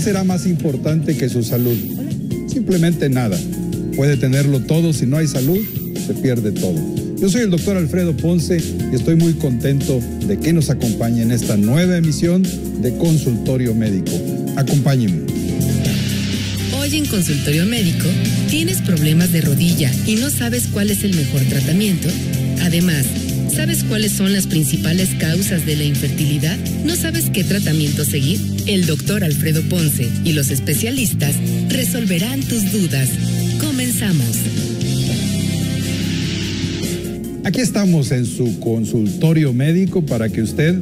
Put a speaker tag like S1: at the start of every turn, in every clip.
S1: ¿Qué será más importante que su salud? Simplemente nada. Puede tenerlo todo, si no hay salud, se pierde todo. Yo soy el doctor Alfredo Ponce y estoy muy contento de que nos acompañe en esta nueva emisión de Consultorio Médico. Acompáñenme.
S2: Hoy en Consultorio Médico, ¿tienes problemas de rodilla y no sabes cuál es el mejor tratamiento? Además, ¿sabes cuáles son las principales causas de la infertilidad? ¿No sabes qué tratamiento seguir? El doctor Alfredo Ponce y los especialistas resolverán tus dudas. Comenzamos.
S1: Aquí estamos en su consultorio médico para que usted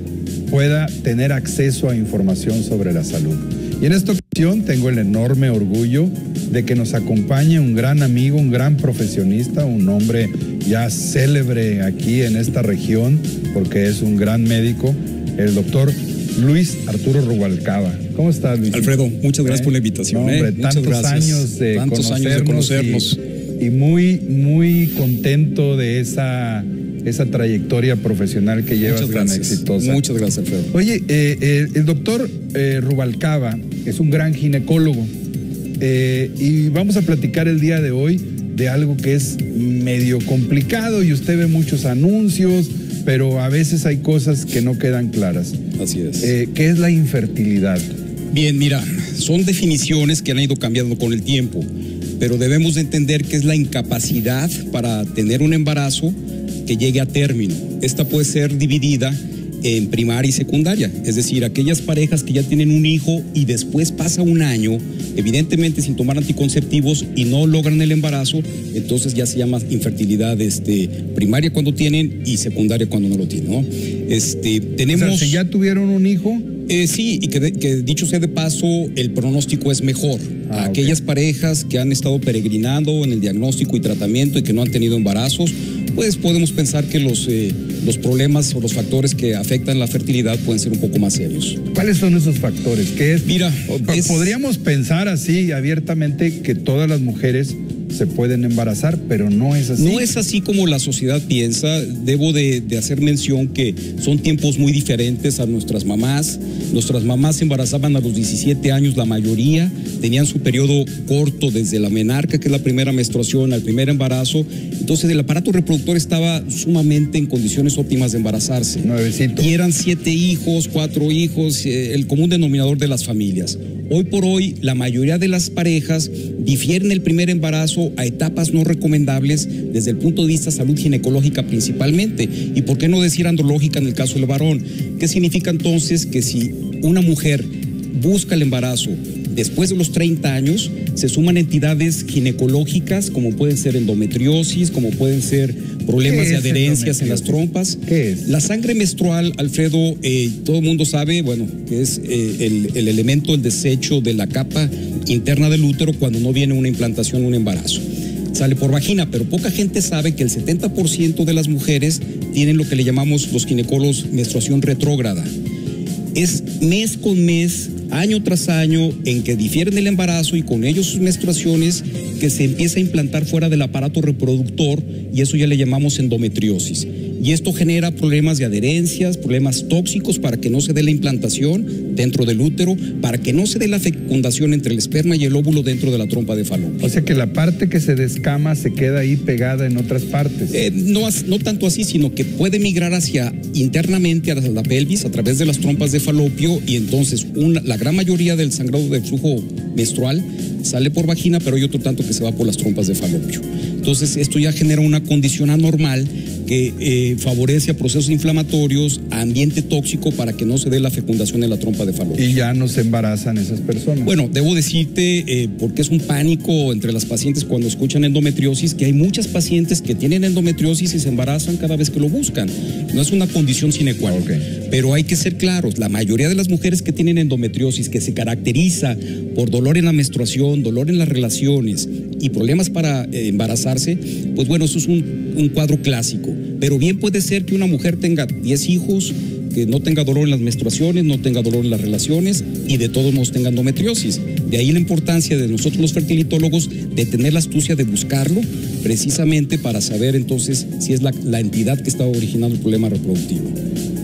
S1: pueda tener acceso a información sobre la salud. Y en esta ocasión tengo el enorme orgullo de que nos acompañe un gran amigo, un gran profesionista, un hombre ya célebre aquí en esta región porque es un gran médico, el doctor Luis Arturo Rubalcaba. ¿Cómo estás, Luis?
S3: Alfredo, muchas gracias por la invitación.
S1: No, hombre,
S3: ¿eh? Muchas
S1: tantos años de
S3: Tantos años de
S1: conocernos. Y, y muy, muy contento de esa, esa trayectoria profesional que llevas
S3: Muchas
S1: tan
S3: gracias.
S1: exitosa.
S3: Muchas gracias, Alfredo.
S1: Oye, eh, el, doctor eh, Rubalcaba es un gran ginecólogo eh, y vamos a platicar el día de hoy de algo que es medio complicado y usted ve muchos anuncios, pero a veces hay cosas que no quedan claras.
S3: Así es.
S1: Eh, ¿Qué es la infertilidad?
S3: Bien, mira, son definiciones que han ido cambiando con el tiempo, pero debemos de entender que es la incapacidad para tener un embarazo que llegue a término. Esta puede ser dividida en primaria y secundaria, es decir, aquellas parejas que ya tienen un hijo y después pasa un año, evidentemente sin tomar anticonceptivos y no logran el embarazo, entonces ya se llama infertilidad este, primaria cuando tienen y secundaria cuando no lo tienen. ¿no? Este,
S1: O
S3: tenemos...
S1: sea, si ya tuvieron un hijo,
S3: Eh, sí, y que, de- que dicho sea de paso, el pronóstico es mejor.
S1: Ah.
S3: Aquellas parejas que han estado peregrinando en el diagnóstico y tratamiento y que no han tenido embarazos, pues podemos pensar que los, eh, los problemas o los factores que afectan la fertilidad pueden ser un poco más serios.
S1: ¿cuáles son esos factores? ¿Qué es?
S3: Mira, es-
S1: Podríamos pensar así abiertamente que todas las mujeres se pueden embarazar, pero no es así.
S3: No es así como la sociedad piensa. Debo de, de hacer mención que son tiempos muy diferentes a nuestras mamás. Nuestras mamás se embarazaban a los 17 años, la mayoría tenían su periodo corto desde la menarca, que es la primera menstruación, al primer embarazo. Entonces el aparato reproductor estaba sumamente en condiciones óptimas de embarazarse.
S1: Nuevecito.
S3: Y eran siete hijos, cuatro hijos, eh, el común denominador de las familias. Hoy por hoy, la mayoría de las parejas difieren el primer embarazo a etapas no recomendables desde el punto de vista salud ginecológica principalmente. ¿Y por qué no decir andrológica en el caso del varón? ¿Qué significa entonces que si una mujer busca el embarazo después de los 30 años, se suman entidades ginecológicas como pueden ser endometriosis, como pueden ser problemas
S1: ¿Qué
S3: de adherencias en las trompas?
S1: ¿Qué es?
S3: La sangre menstrual, Alfredo, eh, todo el mundo sabe, bueno, que es eh, el, el elemento, el desecho de la capa interna del útero cuando no viene una implantación, un embarazo. Sale por vagina, pero poca gente sabe que el 70% de las mujeres tienen lo que le llamamos los ginecólogos menstruación retrógrada. Es mes con mes, año tras año, en que difieren el embarazo y con ellos sus menstruaciones, que se empieza a implantar fuera del aparato reproductor y eso ya le llamamos endometriosis. Y esto genera problemas de adherencias, problemas tóxicos para que no se dé la implantación dentro del útero, para que no se dé la fecundación entre el esperma y el óvulo dentro de la trompa de falopio.
S1: O sea que la parte que se descama se queda ahí pegada en otras partes.
S3: Eh, no, no tanto así, sino que puede migrar hacia internamente hacia la pelvis a través de las trompas de falopio y entonces una- la gran mayoría del sangrado del flujo menstrual sale por vagina, pero hay otro tanto que se va por las trompas de falopio. Entonces esto ya genera una condición anormal que eh, favorece a procesos inflamatorios, a ambiente tóxico para que no se dé la fecundación en la trompa de falopio.
S1: Y ya no se embarazan esas personas.
S3: Bueno, debo decirte, eh, porque es un pánico entre las pacientes cuando escuchan endometriosis, que hay muchas pacientes que tienen endometriosis y se embarazan cada vez que lo buscan. No es una condición sine qua non. Pero hay que ser claros, la mayoría de las mujeres que tienen endometriosis, que se caracteriza por dolor en la menstruación, dolor en las relaciones y problemas para eh, embarazarse, pues bueno, eso es un, cuadro clásico. Pero bien puede ser que una mujer tenga 10 hijos, que no tenga dolor en las menstruaciones, no tenga dolor en las relaciones y de todos modos tenga endometriosis. De ahí la importancia de nosotros los fertilitólogos de tener la astucia de buscarlo precisamente para saber entonces si es la, entidad que está originando el problema reproductivo.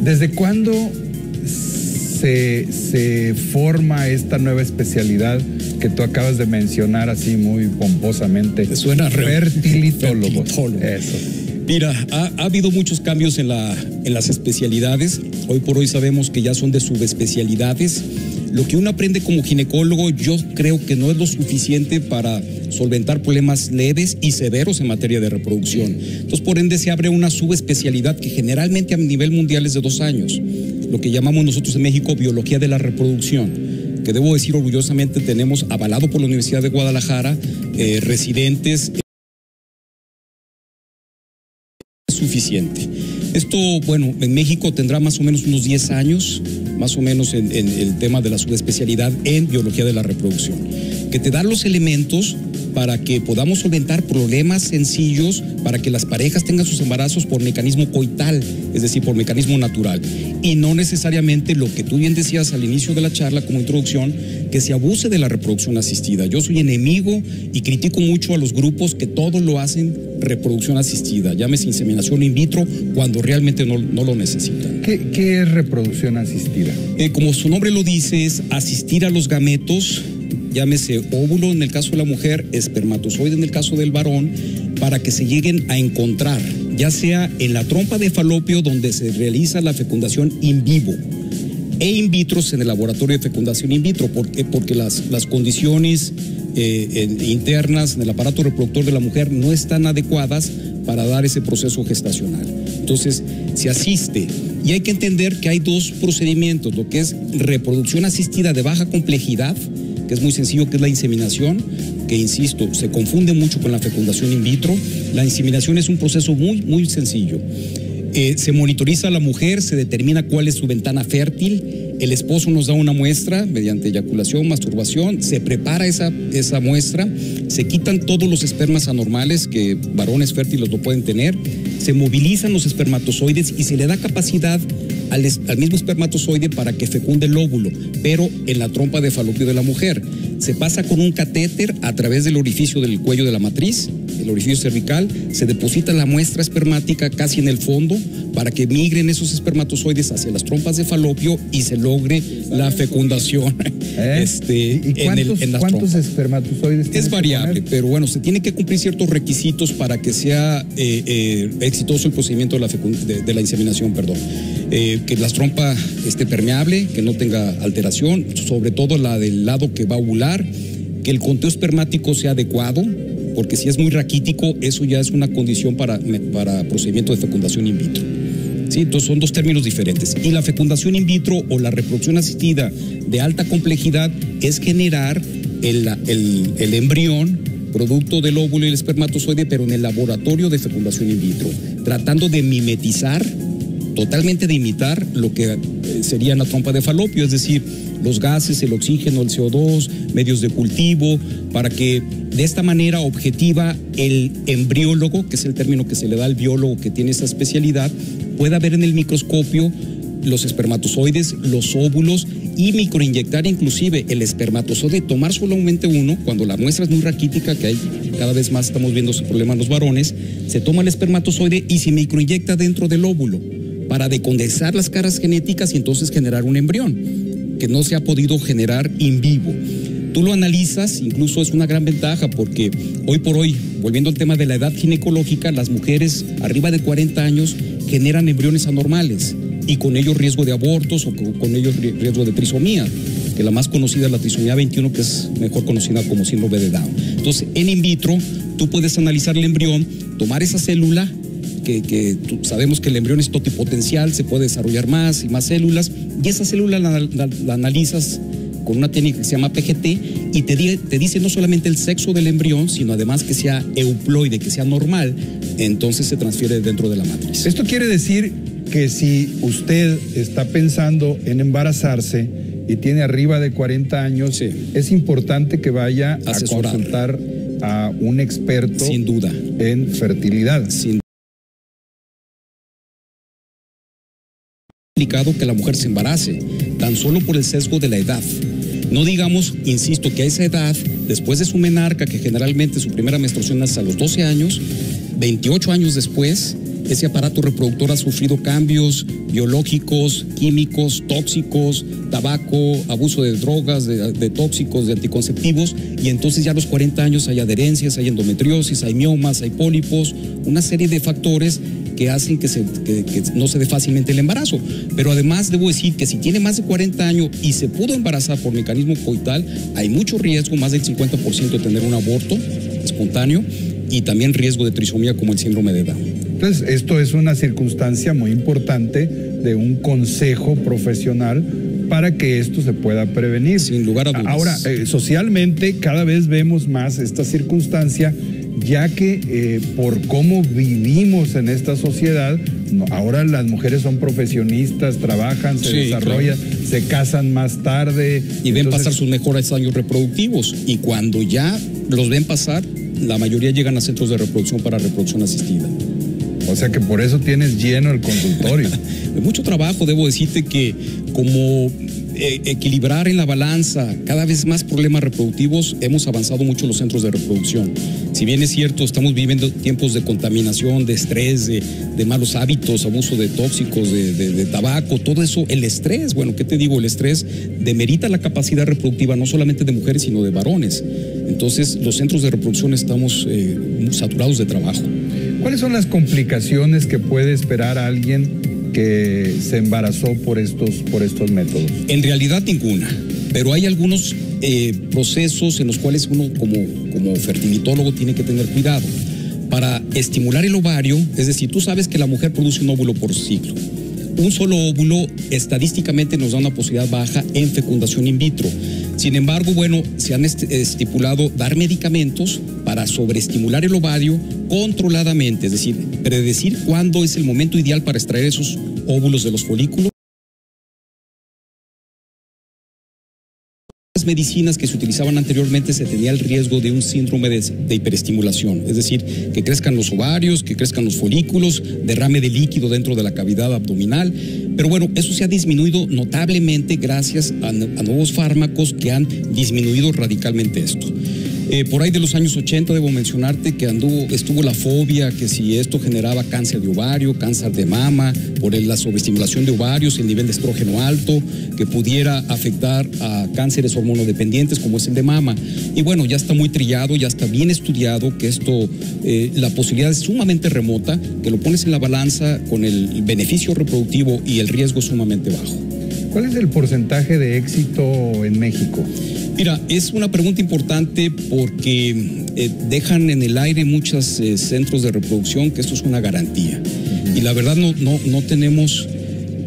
S1: ¿Desde cuándo se forma esta nueva especialidad que tú acabas de mencionar así muy pomposamente?
S3: Suena
S1: fertilitólogo.
S3: Eso. Mira, ha, ha, habido muchos cambios en, la, en las especialidades. Hoy por hoy sabemos que ya son de subespecialidades. Lo que uno aprende como ginecólogo yo creo que no es lo suficiente para solventar problemas leves y severos en materia de reproducción. Entonces, por ende, se abre una subespecialidad que generalmente a nivel mundial es de dos años, lo que llamamos nosotros en México biología de la reproducción, que debo decir orgullosamente tenemos avalado por la Universidad de Guadalajara eh, residentes suficiente. Esto, bueno, en México tendrá más o menos unos 10 años, más o menos en, en el tema de la subespecialidad en biología de la reproducción, que te da los elementos para que podamos solventar problemas sencillos, para que las parejas tengan sus embarazos por mecanismo coital, es decir, por mecanismo natural, y no necesariamente lo que tú bien decías al inicio de la charla como introducción, que se abuse de la reproducción asistida. Yo soy enemigo y critico mucho a los grupos que todo lo hacen reproducción asistida, llámese inseminación in vitro, cuando realmente no, no lo necesitan.
S1: ¿Qué, ¿Qué, es reproducción asistida?
S3: Eh, como su nombre lo dice, es asistir a los gametos llámese óvulo en el caso de la mujer, espermatozoide en el caso del varón, para que se lleguen a encontrar, ya sea en la trompa de falopio donde se realiza la fecundación in vivo e in vitro en el laboratorio de fecundación in vitro, porque, porque las, las condiciones eh, internas en el aparato reproductor de la mujer no están adecuadas para dar ese proceso gestacional. Entonces, se asiste. Y hay que entender que hay dos procedimientos, lo que es reproducción asistida de baja complejidad, que es muy sencillo, que es la inseminación, que insisto, se confunde mucho con la fecundación in vitro. La inseminación es un proceso muy, muy sencillo. Eh, se monitoriza a la mujer, se determina cuál es su ventana fértil, el esposo nos da una muestra mediante eyaculación, masturbación, se prepara esa, esa muestra, se quitan todos los espermas anormales que varones fértiles lo pueden tener, se movilizan los espermatozoides y se le da capacidad al, al, mismo espermatozoide para que fecunde el óvulo, pero en la trompa de falopio de la mujer. Se pasa con un catéter a través del orificio del cuello de la matriz, el orificio cervical, se deposita la muestra espermática casi en el fondo para que migren esos espermatozoides hacia las trompas de falopio y se logre la fecundación.
S1: ¿Eh? Este, ¿Y cuántos, en, el, en ¿cuántos espermatozoides?
S3: Es variable, pero bueno, se tiene que cumplir ciertos requisitos para que sea eh, eh, exitoso el procedimiento de la, de, de la inseminación, perdón. Eh, que la trompa esté permeable, que no tenga alteración, sobre todo la del lado que va a ovular, que el conteo espermático sea adecuado, porque si es muy raquítico, eso ya es una condición para, para procedimiento de fecundación in vitro. ¿Sí? Entonces son dos términos diferentes. Y la fecundación in vitro o la reproducción asistida de alta complejidad es generar el, el, el embrión producto del óvulo y el espermatozoide, pero en el laboratorio de fecundación in vitro, tratando de mimetizar totalmente de imitar lo que eh, sería la trompa de falopio, es decir, los gases, el oxígeno, el CO2, medios de cultivo, para que de esta manera objetiva el embriólogo, que es el término que se le da al biólogo que tiene esa especialidad, pueda ver en el microscopio los espermatozoides, los óvulos y microinyectar inclusive el espermatozoide, tomar solamente uno, cuando la muestra es muy raquítica, que hay cada vez más estamos viendo ese problema en los varones, se toma el espermatozoide y se microinyecta dentro del óvulo para decondensar las caras genéticas y entonces generar un embrión que no se ha podido generar in vivo. Tú lo analizas, incluso es una gran ventaja porque hoy por hoy, volviendo al tema de la edad ginecológica, las mujeres arriba de 40 años generan embriones anormales y con ello riesgo de abortos o con ello riesgo de trisomía, que la más conocida es la trisomía 21, que es mejor conocida como síndrome de Down. Entonces, en in vitro, tú puedes analizar el embrión, tomar esa célula, que, que sabemos que el embrión es totipotencial, se puede desarrollar más y más células, y esa célula la, la, la analizas con una técnica que se llama PGT y te, di, te, dice no solamente el sexo del embrión, sino además que sea euploide, que sea normal, entonces se transfiere dentro de la matriz.
S1: Esto quiere decir que si usted está pensando en embarazarse y tiene arriba de 40 años, sí. es importante que vaya a consultar a un experto
S3: Sin duda.
S1: en fertilidad.
S3: Sin complicado que la mujer se embarace, tan solo por el sesgo de la edad. No digamos, insisto, que a esa edad, después de su menarca, que generalmente su primera menstruación es a los 12 años, 28 años después, ese aparato reproductor ha sufrido cambios biológicos, químicos, tóxicos, tabaco, abuso de drogas, de, tóxicos, de anticonceptivos, y entonces ya a los 40 años hay adherencias, hay endometriosis, hay miomas, hay pólipos, una serie de factores que hacen que, se, no se dé fácilmente el embarazo. Pero además debo decir que si tiene más de 40 años y se pudo embarazar por mecanismo coital, hay mucho riesgo, más del 50% de tener un aborto espontáneo y también riesgo de trisomía como el síndrome de Down.
S1: Entonces, esto es una circunstancia muy importante de un consejo profesional para que esto se pueda prevenir.
S3: Sin lugar a dudas.
S1: Ahora, eh, socialmente cada vez vemos más esta circunstancia, ya que eh, por cómo vivimos en esta sociedad, ahora las mujeres son profesionistas, trabajan, se desarrollan, se casan más tarde.
S3: Y ven pasar sus mejores años reproductivos. Y cuando ya los ven pasar, la mayoría llegan a centros de reproducción para reproducción asistida.
S1: O sea que por eso tienes lleno el consultorio.
S3: Mucho trabajo, debo decirte que como eh, equilibrar en la balanza cada vez más problemas reproductivos, hemos avanzado mucho los centros de reproducción. Si bien es cierto, estamos viviendo tiempos de contaminación, de estrés, de, malos hábitos, abuso de tóxicos, de, tabaco, todo eso, el estrés, bueno, ¿qué te digo? El estrés demerita la capacidad reproductiva no solamente de mujeres, sino de varones. Entonces, los centros de reproducción estamos eh, saturados de trabajo.
S1: ¿Cuáles son las complicaciones que puede esperar alguien que se embarazó por estos, por estos métodos?
S3: En realidad ninguna, pero hay algunos eh, procesos en los cuales uno como, como fertilitólogo tiene que tener cuidado. Para estimular el ovario, es decir, tú sabes que la mujer produce un óvulo por ciclo. Un solo óvulo estadísticamente nos da una posibilidad baja en fecundación in vitro. Sin embargo, bueno, se han estipulado dar medicamentos para sobreestimular el ovario controladamente, es decir, predecir cuándo es el momento ideal para extraer esos óvulos de los folículos. Medicinas que se utilizaban anteriormente se tenía el riesgo de un síndrome de, hiperestimulación, es decir, que crezcan los ovarios, que crezcan los folículos, derrame de líquido dentro de la cavidad abdominal. Pero bueno, eso se ha disminuido notablemente gracias a nuevos fármacos que han disminuido radicalmente esto. Eh, por ahí de los años 80 debo mencionarte que anduvo, estuvo la fobia, que si esto generaba cáncer de ovario, cáncer de mama, por la sobreestimulación de ovarios, el nivel de estrógeno alto, que pudiera afectar a cánceres hormonodependientes como es el de mama. Y bueno, ya está muy trillado, ya está bien estudiado que esto, eh, la posibilidad es sumamente remota, que lo pones en la balanza con el beneficio reproductivo y el riesgo sumamente bajo.
S1: ¿Cuál es el porcentaje de éxito en México?
S3: Mira, es una pregunta importante porque eh, dejan en el aire muchos eh, centros de reproducción que esto es una garantía. Y la verdad no, no, no tenemos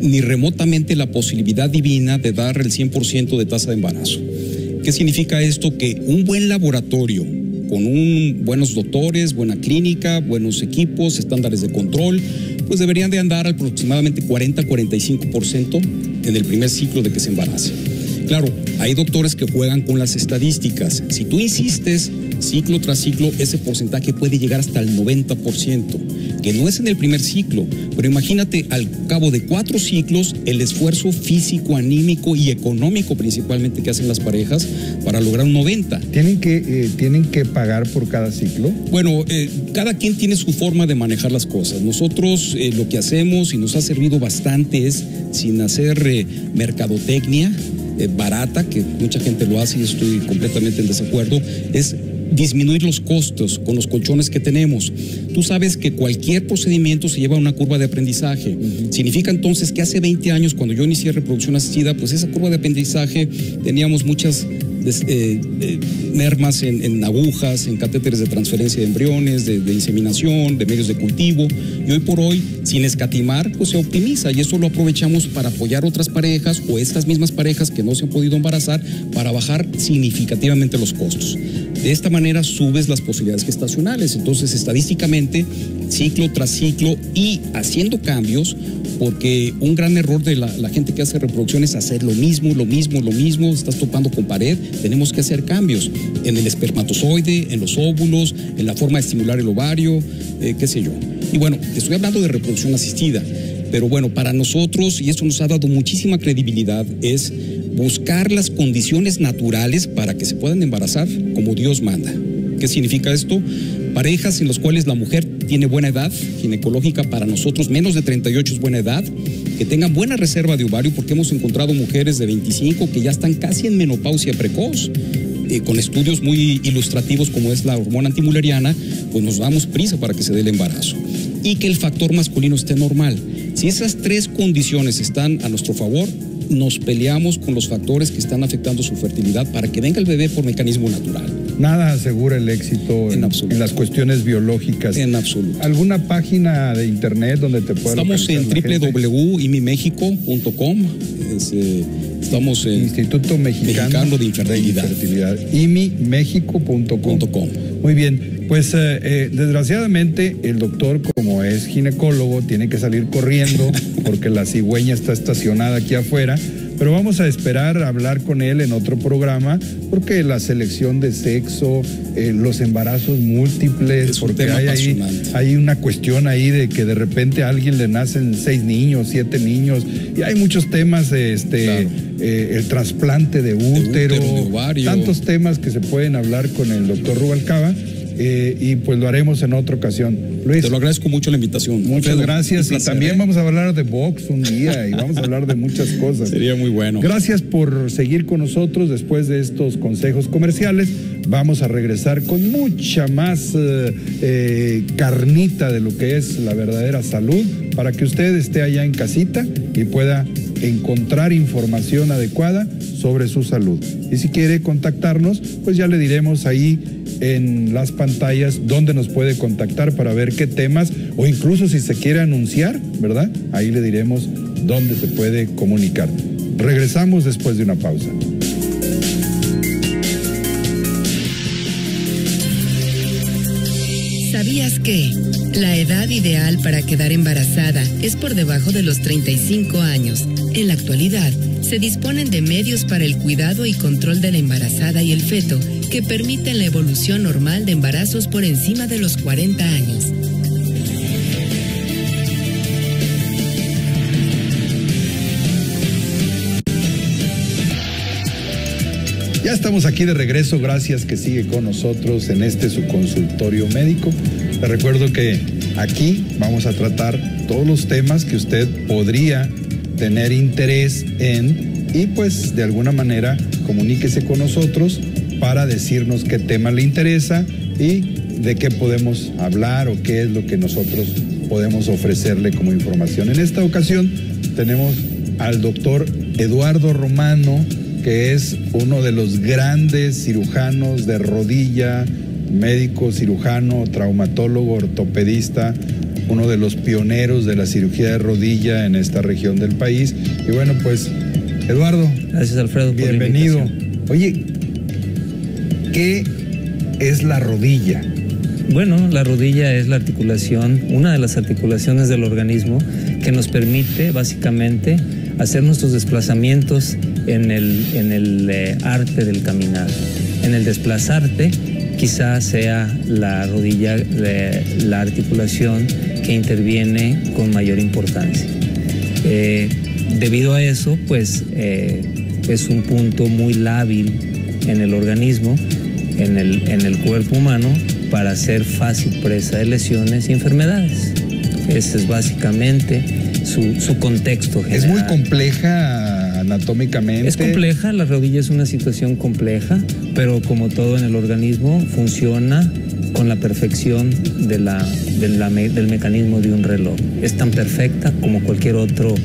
S3: ni remotamente la posibilidad divina de dar el 100% de tasa de embarazo. ¿Qué significa esto? Que un buen laboratorio, con un, buenos doctores, buena clínica, buenos equipos, estándares de control, pues deberían de andar aproximadamente 40-45% en el primer ciclo de que se embarace. Claro, hay doctores que juegan con las estadísticas. Si tú insistes ciclo tras ciclo, ese porcentaje puede llegar hasta el 90%, que no es en el primer ciclo, pero imagínate al cabo de cuatro ciclos el esfuerzo físico, anímico y económico principalmente que hacen las parejas para lograr un 90.
S1: ¿Tienen que, eh, ¿tienen que pagar por cada ciclo?
S3: Bueno, eh, cada quien tiene su forma de manejar las cosas. Nosotros eh, lo que hacemos y nos ha servido bastante es, sin hacer mercadotecnia, barata, que mucha gente lo hace y estoy completamente en desacuerdo, es disminuir los costos con los colchones que tenemos. Tú sabes que cualquier procedimiento se lleva a una curva de aprendizaje. Significa entonces que hace 20 años, cuando yo inicié reproducción asistida, pues esa curva de aprendizaje teníamos muchas eh, eh, mermas en, agujas, en catéteres de transferencia de embriones, de, inseminación, de medios de cultivo. Y hoy por hoy, sin escatimar, pues se optimiza y eso lo aprovechamos para apoyar otras parejas o estas mismas parejas que no se han podido embarazar para bajar significativamente los costos. De esta manera subes las posibilidades gestacionales. Entonces, estadísticamente, ciclo tras ciclo y haciendo cambios, porque un gran error de la, gente que hace reproducción es hacer lo mismo, lo mismo, lo mismo, estás topando con pared, tenemos que hacer cambios en el espermatozoide, en los óvulos, en la forma de estimular el ovario, eh, qué sé yo. Y bueno, te estoy hablando de reproducción asistida, pero bueno, para nosotros, y esto nos ha dado muchísima credibilidad, es buscar las condiciones naturales para que se puedan embarazar como Dios manda. ¿Qué significa esto? parejas en las cuales la mujer tiene buena edad ginecológica para nosotros, menos de 38 es buena edad, que tengan buena reserva de ovario, porque hemos encontrado mujeres de 25 que ya están casi en menopausia precoz. Eh, con estudios muy ilustrativos como es la hormona antimuleriana, pues nos damos prisa para que se dé el embarazo. Y que el factor masculino esté normal. Si esas tres condiciones están a nuestro favor, nos peleamos con los factores que están afectando su fertilidad para que venga el bebé por mecanismo natural.
S1: Nada asegura el éxito en, las cuestiones biológicas.
S3: En absoluto.
S1: ¿Alguna página de internet donde te puedan
S3: Estamos en www.imimexico.com. Eh, estamos en
S1: Instituto Mexicano,
S3: de Infertilidad.
S1: imimexico.com. Muy bien. Pues eh, eh, desgraciadamente el doctor, como es ginecólogo, tiene que salir corriendo porque la cigüeña está estacionada aquí afuera. Pero vamos a esperar a hablar con él en otro programa porque la selección de sexo, eh, los embarazos múltiples, porque hay, hay una cuestión ahí de que de repente a alguien le nacen seis niños, siete niños, y hay muchos temas, este, el trasplante de útero, tantos temas que se pueden hablar con el doctor Rubalcaba. Eh, y pues lo haremos en otra ocasión.
S3: Luis. Te lo agradezco mucho la invitación.
S1: Muchas gracias. Y también ¿eh? vamos a hablar de box un día y vamos a hablar de muchas cosas.
S3: Sería muy bueno.
S1: Gracias por seguir con nosotros después de estos consejos comerciales. Vamos a regresar con mucha más eh, carnita de lo que es la verdadera salud para que usted esté allá en casita y pueda encontrar información adecuada sobre su salud. Y si quiere contactarnos, pues ya le diremos ahí en las pantallas dónde nos puede contactar para ver qué temas o incluso si se quiere anunciar, ¿verdad? Ahí le diremos dónde se puede comunicar. Regresamos después de una pausa.
S2: ¿Sabías que la edad ideal para quedar embarazada es por debajo de los 35 años? En la actualidad, se disponen de medios para el cuidado y control de la embarazada y el feto que permiten la evolución normal de embarazos por encima de los 40 años.
S1: Ya estamos aquí de regreso, gracias que sigue con nosotros en este su consultorio médico. Le recuerdo que aquí vamos a tratar todos los temas que usted podría tener interés en y pues de alguna manera comuníquese con nosotros para decirnos qué tema le interesa y de qué podemos hablar o qué es lo que nosotros podemos ofrecerle como información. En esta ocasión tenemos al doctor Eduardo Romano, que es uno de los grandes cirujanos de rodilla, médico, cirujano, traumatólogo, ortopedista, uno de los pioneros de la cirugía de rodilla en esta región del país. Y bueno, pues, Eduardo.
S4: Gracias, Alfredo.
S1: Bienvenido. Oye, ¿qué es la rodilla?
S4: Bueno, la rodilla es la articulación, una de las articulaciones del organismo que nos permite básicamente hacer nuestros desplazamientos en el, eh, arte del caminar. En el desplazarte quizás sea la rodilla la articulación que interviene con mayor importancia. Eh, debido a eso, pues eh, es un punto muy lábil en el organismo, en el, en el cuerpo humano, para ser fácil presa de lesiones y enfermedades. Ese es básicamente su, su contexto general.
S1: Es muy compleja anatómicamente.
S4: Es compleja, la rodilla es una situación compleja, pero como todo en el organismo, funciona con la perfección de la, del mecanismo de un reloj. Es tan perfecta como cualquier otro,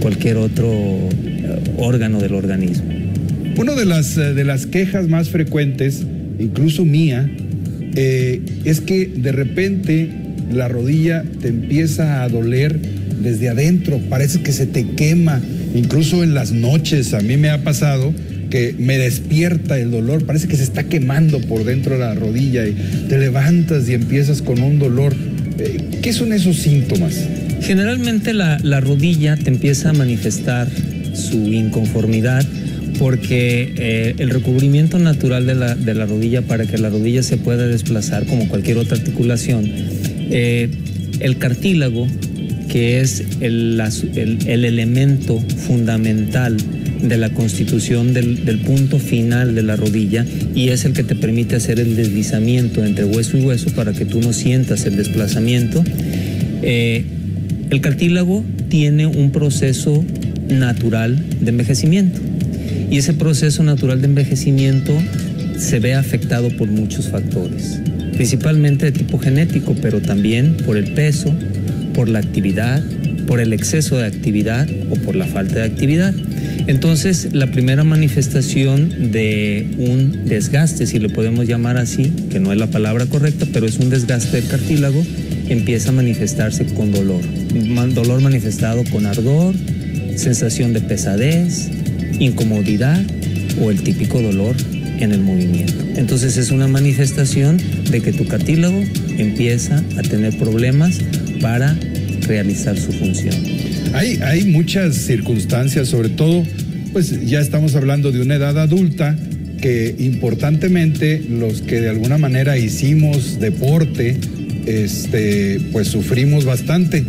S4: cualquier otro eh, órgano del organismo.
S1: Una de las, eh, de las quejas más frecuentes, incluso mía, eh, es que de repente la rodilla te empieza a doler desde adentro, parece que se te quema, incluso en las noches, a mí me ha pasado que me despierta el dolor, parece que se está quemando por dentro de la rodilla y te levantas y empiezas con un dolor. Eh, ¿Qué son esos síntomas?
S4: Generalmente la, rodilla te empieza a manifestar su inconformidad porque eh, el recubrimiento natural de la, rodilla para que la rodilla se pueda desplazar como cualquier otra articulación, eh, el cartílago, que es el, el elemento fundamental de la constitución del, del, punto final de la rodilla y es el que te permite hacer el deslizamiento entre hueso y hueso para que tú no sientas el desplazamiento. Eh, el cartílago tiene un proceso natural de envejecimiento y ese proceso natural de envejecimiento se ve afectado por muchos factores, principalmente de tipo genético, pero también por el peso, por la actividad, por el exceso de actividad o por la falta de actividad. Entonces, la primera manifestación de un desgaste, si lo podemos llamar así, que no es la palabra correcta, pero es un desgaste del cartílago, empieza a manifestarse con dolor. Dolor manifestado con ardor, sensación de pesadez, incomodidad o el típico dolor en el movimiento. Entonces es una manifestación de que tu cartílago empieza a tener problemas para realizar su función.
S1: Hay, hay muchas circunstancias, sobre todo, pues ya estamos hablando de una edad adulta que importantemente los que de alguna manera hicimos deporte, este, pues sufrimos bastante.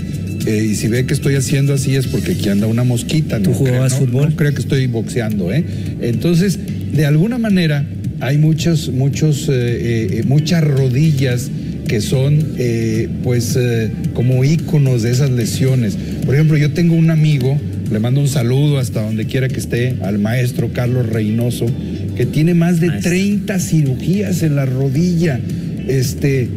S1: Eh, y si ve que estoy haciendo así es porque aquí anda una mosquita.
S4: ¿Tú jugabas fútbol?
S1: No creo que estoy boxeando, ¿eh? Entonces, de alguna manera, hay muchos, muchos, eh, muchas rodillas que son pues como íconos de esas lesiones. Por ejemplo, yo tengo un amigo, le mando un saludo hasta donde quiera que esté, al maestro Carlos Reynoso, que tiene más de 30 cirugías en la rodilla. Este,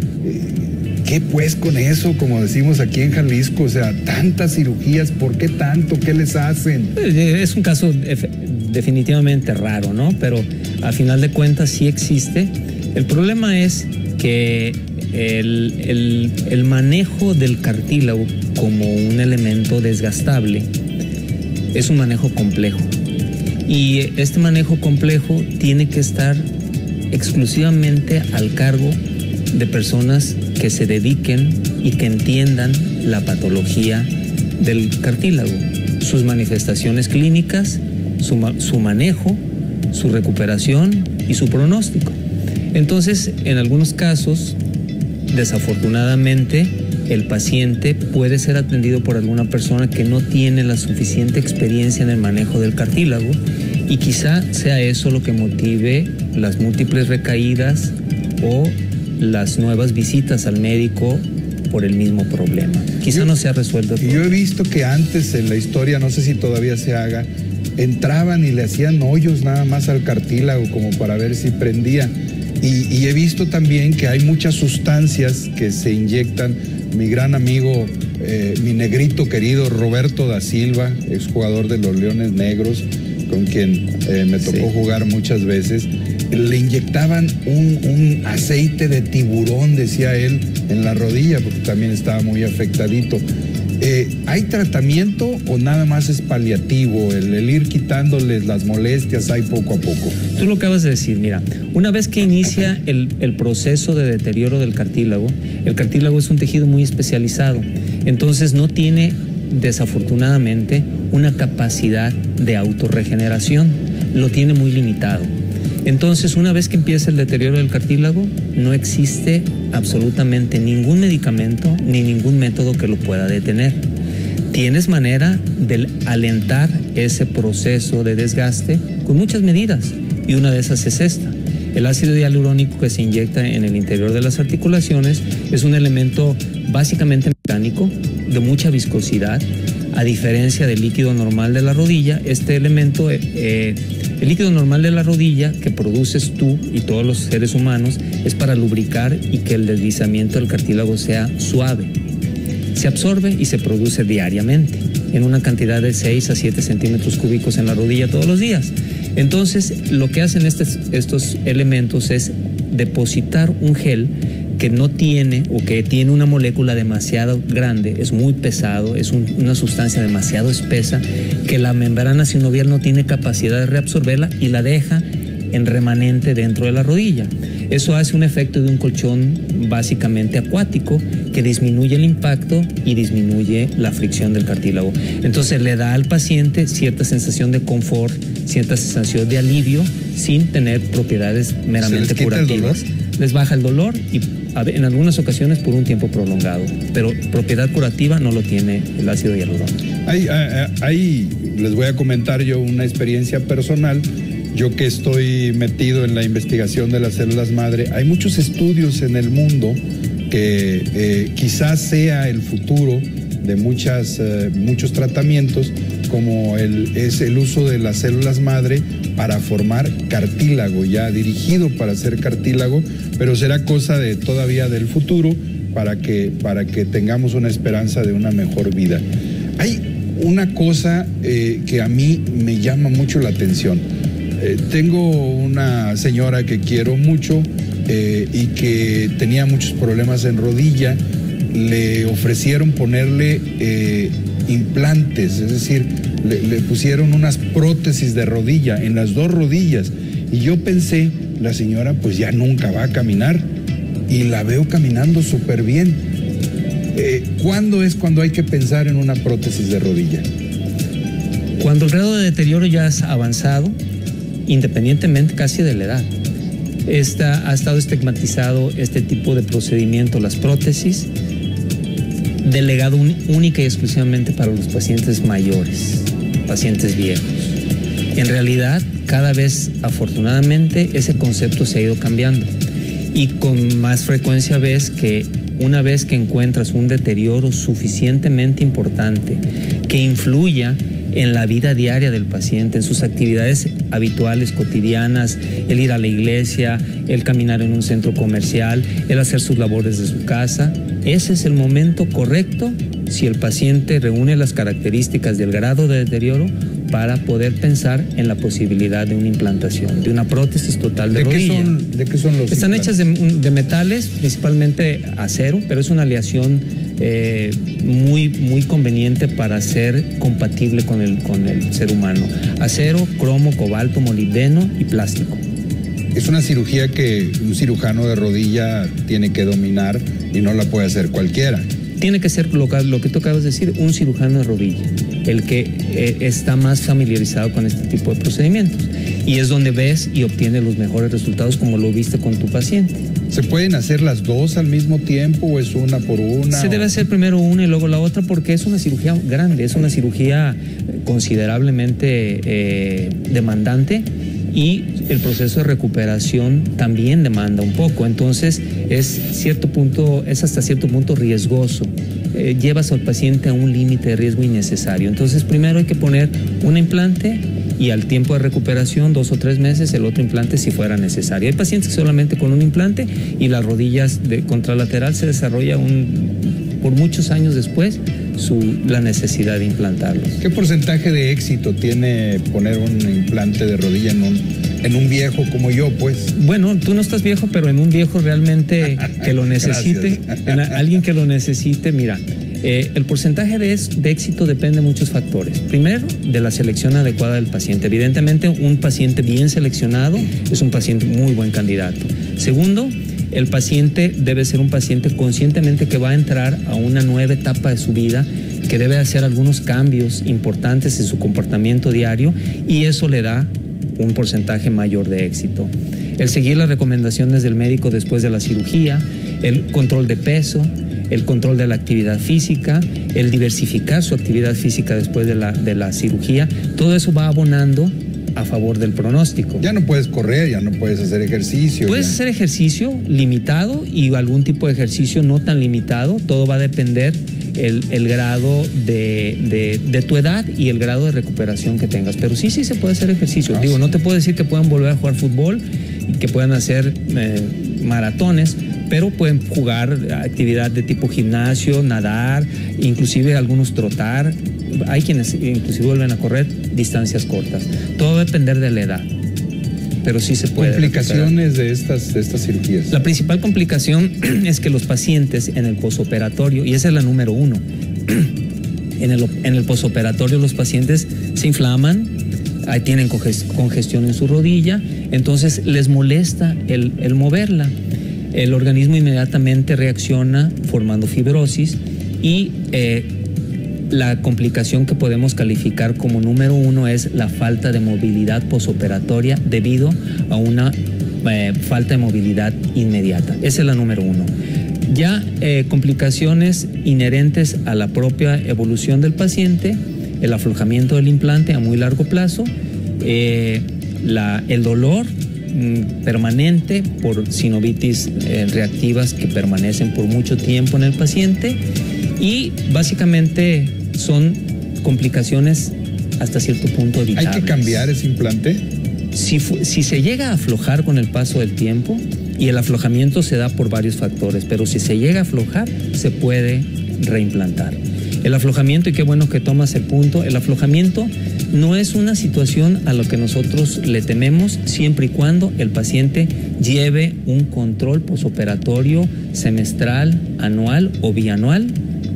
S1: ¿Qué pues con eso, como decimos aquí en Jalisco? O sea, tantas cirugías, ¿por qué tanto? ¿Qué les hacen?
S4: Eh, es un caso definitivamente raro, ¿no? Pero a final de cuentas sí existe. El problema es que el, el manejo del cartílago como un elemento desgastable es un manejo complejo. Y este manejo complejo tiene que estar exclusivamente al cargo de personas que se dediquen y que entiendan la patología del cartílago, sus manifestaciones clínicas, su, manejo, su recuperación y su pronóstico. Entonces, en algunos casos, desafortunadamente, el paciente puede ser atendido por alguna persona que no tiene la suficiente experiencia en el manejo del cartílago y quizá sea eso lo que motive las múltiples recaídas o las nuevas visitas al médico por el mismo problema. Quizá no se ha resuelto.
S1: Todo. Yo he visto que antes en la historia, no sé si todavía se haga, entraban y le hacían hoyos nada más al cartílago como para ver si prendía. Y, he visto también que hay muchas sustancias que se inyectan. Mi gran amigo, eh, mi negrito querido Roberto da Silva, exjugador de los Leones Negros, con quien eh, me tocó jugar muchas veces, le inyectaban un, aceite de tiburón, decía él, en la rodilla, porque también estaba muy afectadito. Eh, ¿Hay tratamiento o nada más es paliativo? El, ir quitándoles las molestias hay poco a poco.
S4: Tú lo acabas de decir, mira, una vez que inicia el, el proceso de deterioro del cartílago, el cartílago es un tejido muy especializado, entonces no tiene desafortunadamente una capacidad de autorregeneración, lo tiene muy limitado. Entonces, una vez que empieza el deterioro del cartílago, no existe absolutamente ningún medicamento ni ningún método que lo pueda detener. Tienes manera de alentar ese proceso de desgaste con muchas medidas y una de esas es esta. El ácido hialurónico que se inyecta en el interior de las articulaciones es un elemento básicamente mecánico de mucha viscosidad. A diferencia del líquido normal de la rodilla, este elemento eh, el líquido normal de la rodilla que produces tú y todos los seres humanos es para lubricar y que el deslizamiento del cartílago sea suave. Se absorbe y se produce diariamente en una cantidad de 6 a 7 centímetros cúbicos en la rodilla todos los días. Entonces, lo que hacen estos, estos elementos es depositar un gel que no tiene o que tiene una molécula demasiado grande, es muy pesado, es una sustancia demasiado espesa, que la membrana sinovial no tiene capacidad de reabsorberla y la deja en remanente dentro de la rodilla. Eso hace un efecto de un colchón básicamente acuático que disminuye el impacto y disminuye la fricción del cartílago. Entonces le da al paciente cierta sensación de confort, cierta sensación de alivio sin tener propiedades meramente curativas. Les baja el dolor y en algunas ocasiones por un tiempo prolongado, pero propiedad curativa no lo tiene el ácido hialurónico.
S1: Ahí, ahí les voy a comentar yo una experiencia personal. Yo que estoy metido en la investigación de las células madre, hay muchos estudios en el mundo que eh, quizás sea el futuro de muchas, eh, muchos tratamientos, como el, es el uso de las células madre para formar cartílago, ya dirigido para hacer cartílago, pero será cosa de todavía del futuro para que, para que tengamos una esperanza de una mejor vida. Hay una cosa eh, que a mí me llama mucho la atención. Eh, tengo una señora que quiero mucho eh, y que tenía muchos problemas en rodilla. Le ofrecieron ponerle implantes, es decir, le, pusieron unas prótesis de rodilla en las dos rodillas. Y yo pensé, la señora pues ya nunca va a caminar. Y la veo caminando súper bien. Eh, ¿Cuándo es cuando hay que pensar en una prótesis de rodilla?
S4: Cuando el grado de deterioro ya es avanzado, independientemente casi de la edad. Esta, ha estado estigmatizado este tipo de procedimiento, las prótesis, delegado única y exclusivamente para los pacientes mayores, pacientes viejos. En realidad, cada vez afortunadamente ese concepto se ha ido cambiando y con más frecuencia ves que una vez que encuentras un deterioro suficientemente importante que influya en la vida diaria del paciente, en sus actividades habituales, cotidianas, el ir a la iglesia, el caminar en un centro comercial, el hacer sus labores de su casa. Ese es el momento correcto si el paciente reúne las características del grado de deterioro para poder pensar en la posibilidad de una implantación, de una prótesis total de,
S1: ¿De
S4: rodilla.
S1: Qué son, ¿De qué son los
S4: Están hechas de, de metales, principalmente acero, pero es una aleación eh, muy, muy conveniente para ser compatible con el, con el ser humano. Acero, cromo, cobalto, molibdeno y plástico.
S1: Es una cirugía que un cirujano de rodilla tiene que dominar y no la puede hacer cualquiera.
S4: Tiene que ser lo, lo que tú acabas de decir, un cirujano de rodilla, el que eh, está más familiarizado con este tipo de procedimientos. Y es donde ves y obtienes los mejores resultados como lo viste con tu paciente.
S1: ¿Se pueden hacer las dos al mismo tiempo o es una por una?
S4: Se debe hacer primero una y luego la otra porque es una cirugía grande, es una cirugía considerablemente eh, demandante y el proceso de recuperación también demanda un poco. Entonces es cierto punto, es hasta cierto punto riesgoso. Eh, llevas al paciente a un límite de riesgo innecesario. Entonces primero hay que poner un implante y al tiempo de recuperación, dos o tres meses, el otro implante si fuera necesario. Hay pacientes solamente con un implante y las rodillas de contralateral se desarrolla un, por muchos años después su, la necesidad de implantarlos.
S1: ¿Qué porcentaje de éxito tiene poner un implante de rodilla en un, en un viejo como yo, pues?
S4: Bueno, tú no estás viejo, pero en un viejo realmente que lo necesite, en alguien que lo necesite, mira, eh, el porcentaje de, de, éxito depende de muchos factores. Primero, de la selección adecuada del paciente. Evidentemente, un paciente bien seleccionado es un paciente muy buen candidato. Segundo, el paciente debe ser un paciente conscientemente que va a entrar a una nueva etapa de su vida, que debe hacer algunos cambios importantes en su comportamiento diario y eso le da un porcentaje mayor de éxito. El seguir las recomendaciones del médico después de la cirugía, el control de peso, el control de la actividad física, el diversificar su actividad física después de la, de la cirugía, todo eso va abonando a favor del pronóstico.
S1: Ya no puedes correr, ya no puedes hacer ejercicio.
S4: Puedes hacer ejercicio limitado y algún tipo de ejercicio no tan limitado. Todo va a depender el, el grado de, de, de, tu edad y el grado de recuperación que tengas. Pero sí, sí se puede hacer ejercicio. Ah, Digo, no te puedo decir que puedan volver a jugar fútbol y que puedan hacer eh, maratones, pero pueden jugar actividad de tipo gimnasio, nadar, inclusive algunos trotar. Hay quienes inclusive vuelven a correr distancias cortas. Todo va a depender de la edad. Pero sí se puede.
S1: ¿Complicaciones de estas, de estas cirugías?
S4: La principal complicación es que los pacientes en el posoperatorio, y esa es la número uno, en el, en el posoperatorio los pacientes se inflaman, ahí tienen congestión en su rodilla, entonces les molesta el, el moverla el organismo inmediatamente reacciona formando fibrosis y eh, la complicación que podemos calificar como número uno es la falta de movilidad posoperatoria debido a una eh, falta de movilidad inmediata. Esa es la número uno. Ya eh, complicaciones inherentes a la propia evolución del paciente, el aflojamiento del implante a muy largo plazo, eh, el dolor mm, permanente por sinovitis reactivas que permanecen por mucho tiempo en el paciente y básicamente son complicaciones hasta cierto punto evitables.
S1: ¿Hay que cambiar ese implante?
S4: Si, si se llega a aflojar con el paso del tiempo, y el aflojamiento se da por varios factores, pero si se llega a aflojar, se puede reimplantar. El aflojamiento, y qué bueno que tomas el punto, el aflojamiento no es una situación a lo que nosotros le tememos siempre y cuando el paciente lleve un control posoperatorio semestral, anual o bianual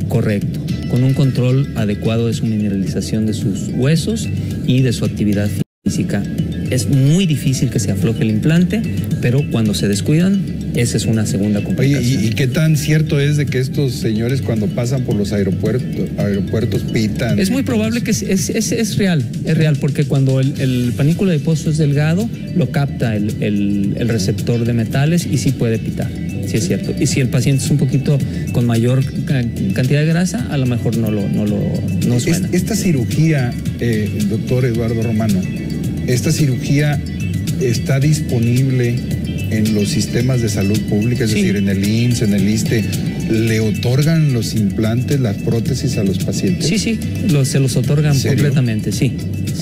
S4: correcto, con un control adecuado de su mineralización de sus huesos y de su actividad física. Es muy difícil que se afloje el implante, pero cuando se descuidan, esa es una segunda complicación.
S1: Oye, ¿y, qué tan cierto es de que estos señores cuando pasan por los aeropuertos, aeropuertos pitan?
S4: Es muy probable que es, es, real, es real, porque cuando el, panículo de pozo es delgado, lo capta el, el, receptor de metales y sí puede pitar. Sí es cierto. Y si el paciente es un poquito con mayor cantidad de grasa, a lo mejor no lo, no lo no suena.
S1: esta cirugía, eh, doctor Eduardo Romano, esta cirugía está disponible en los sistemas de salud pública, es decir, en el IMSS, en el ISTE, ¿le otorgan los implantes, las prótesis a los pacientes?
S4: Sí, sí, se los otorgan completamente, sí.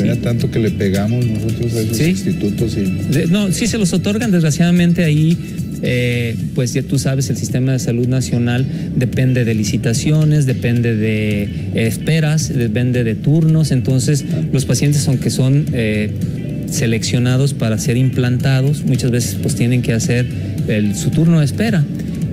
S1: Era tanto que le pegamos nosotros a esos institutos. Y...
S4: no, sí se los otorgan, desgraciadamente ahí eh, pues ya tú sabes, el sistema de salud nacional depende de licitaciones, depende de esperas, depende de turnos, entonces los pacientes aunque son eh, seleccionados para ser implantados, muchas veces pues tienen que hacer su turno de espera.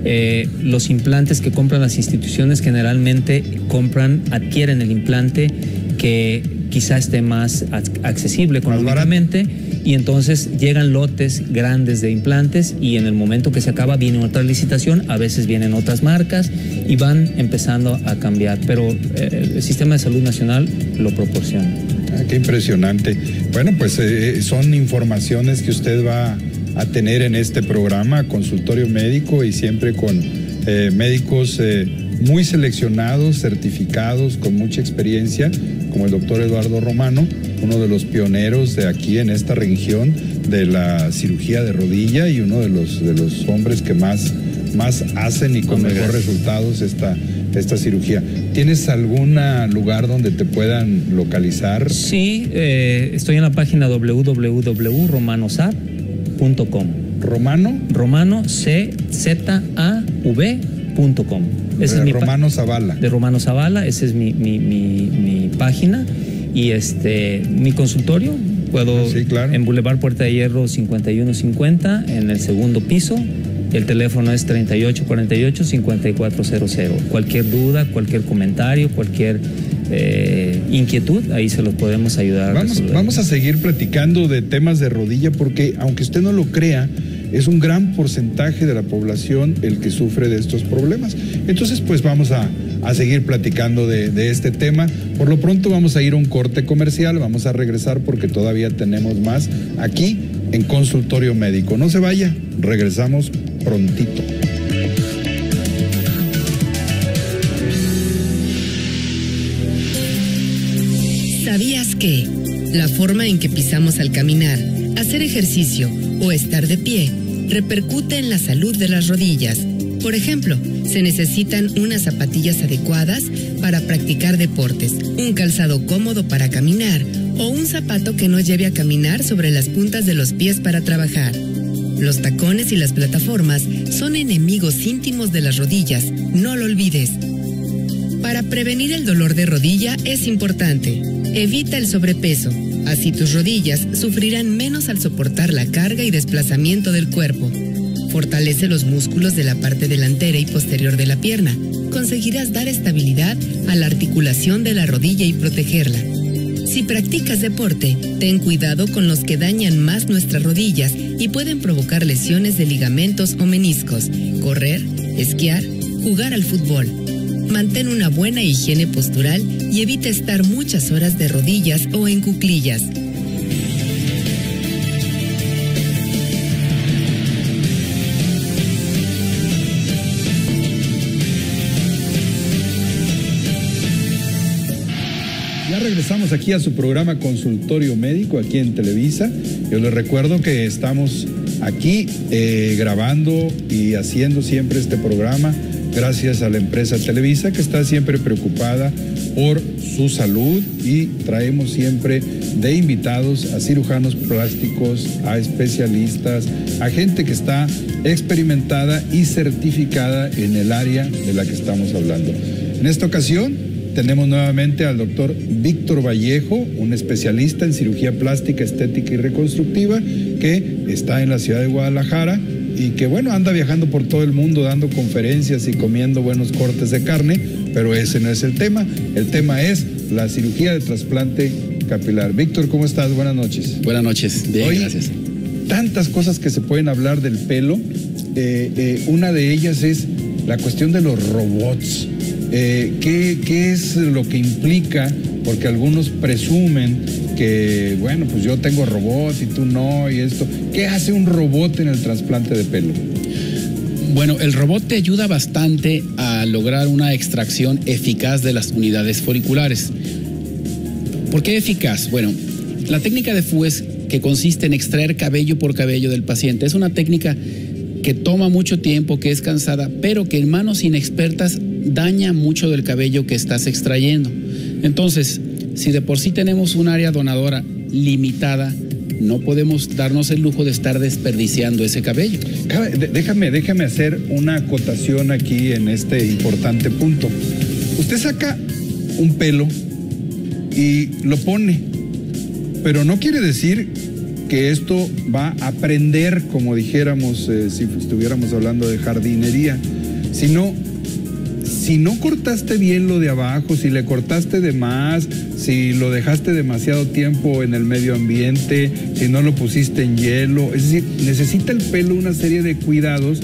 S4: Eh, los implantes que compran las instituciones generalmente compran, adquieren el implante que quizá esté más accesible económicamente y entonces llegan lotes grandes de implantes y en el momento que se acaba viene otra licitación, a veces vienen otras marcas y van empezando a cambiar, pero eh, el sistema de salud nacional lo proporciona.
S1: Ah, qué impresionante. Bueno, pues eh, son informaciones que usted va a tener en este programa, consultorio médico y siempre con eh, médicos muy seleccionados, certificados, con mucha experiencia, como el doctor Eduardo Romano uno de los pioneros de aquí en esta región de la cirugía de rodilla y uno de los, de los hombres que más, más hacen y con mejores resultados esta, esta cirugía. ¿Tienes algún lugar donde te puedan localizar?
S4: Sí, eh, estoy en la página www.romanosab.com.
S1: ¿Romano?
S4: Romano C Z A V
S1: de Romano Zavala.
S4: De Romano Zavala, esa es mi, mi, mi, mi página. Y este, mi consultorio, puedo en Boulevard Puerta de Hierro 5150, en el segundo piso. El teléfono es 3848-5400. Cualquier duda, cualquier comentario, cualquier eh, inquietud, ahí se los podemos ayudar.
S1: Vamos, vamos a seguir platicando de temas de rodilla porque, aunque usted no lo crea, es un gran porcentaje de la población el que sufre de estos problemas. Entonces, pues vamos a, seguir platicando de, de, este tema. Por lo pronto vamos a ir a un corte comercial, vamos a regresar porque todavía tenemos más aquí en consultorio médico. No se vaya, regresamos prontito.
S2: ¿Sabías que la forma en que pisamos al caminar, hacer ejercicio o estar de pie repercute en la salud de las rodillas. Por ejemplo, se necesitan unas zapatillas adecuadas para practicar deportes, un calzado cómodo para caminar o un zapato que no lleve a caminar sobre las puntas de los pies para trabajar. Los tacones y las plataformas son enemigos íntimos de las rodillas, no lo olvides. Para prevenir el dolor de rodilla es importante. Evita el sobrepeso, Así tus rodillas sufrirán menos al soportar la carga y desplazamiento del cuerpo. Fortalece los músculos de la parte delantera y posterior de la pierna. Conseguirás dar estabilidad a la articulación de la rodilla y protegerla. Si practicas deporte, ten cuidado con los que dañan más nuestras rodillas y pueden provocar lesiones de ligamentos o meniscos. Correr, esquiar, jugar al fútbol. Mantén una buena higiene postural y evita estar muchas horas de rodillas o en cuclillas.
S1: Ya regresamos aquí a su programa Consultorio Médico, aquí en Televisa. Yo les recuerdo que estamos aquí eh, grabando y haciendo siempre este programa gracias a la empresa Televisa que está siempre preocupada por su salud y traemos siempre de invitados a cirujanos plásticos, a especialistas, a gente que está experimentada y certificada en el área de la que estamos hablando. En esta ocasión tenemos nuevamente al doctor Víctor Vallejo, un especialista en cirugía plástica, estética y reconstructiva, que está en la ciudad de Guadalajara y que bueno, anda viajando por todo el mundo dando conferencias y comiendo buenos cortes de carne, pero ese no es el tema. El tema es la cirugía de trasplante capilar. Víctor, ¿cómo estás? Buenas noches.
S5: Buenas noches, bien, gracias.
S1: Tantas cosas que se pueden hablar del pelo. Eh, eh, una de ellas es la cuestión de los robots. Eh, ¿qué, ¿Qué es lo que implica? Porque algunos presumen que, bueno, pues yo tengo robot y tú no, y esto. ¿Qué hace un robot en el trasplante de pelo?
S5: Bueno, el robot te ayuda bastante a lograr una extracción eficaz de las unidades foliculares. ¿Por qué eficaz? Bueno, la técnica de FUES, que consiste en extraer cabello por cabello del paciente, es una técnica que toma mucho tiempo, que es cansada, pero que en manos inexpertas daña mucho del cabello que estás extrayendo. Entonces, si de por sí tenemos un área donadora limitada, no podemos darnos el lujo de estar desperdiciando ese cabello.
S1: Déjame, déjame hacer una acotación aquí en este importante punto. Usted saca un pelo y lo pone, pero no quiere decir que esto va a aprender, como dijéramos eh, si estuviéramos hablando de jardinería, sino si no cortaste bien lo de abajo, si le cortaste de más, si lo dejaste demasiado tiempo en el medio ambiente, si no lo pusiste en hielo, es decir, necesita el pelo una serie de cuidados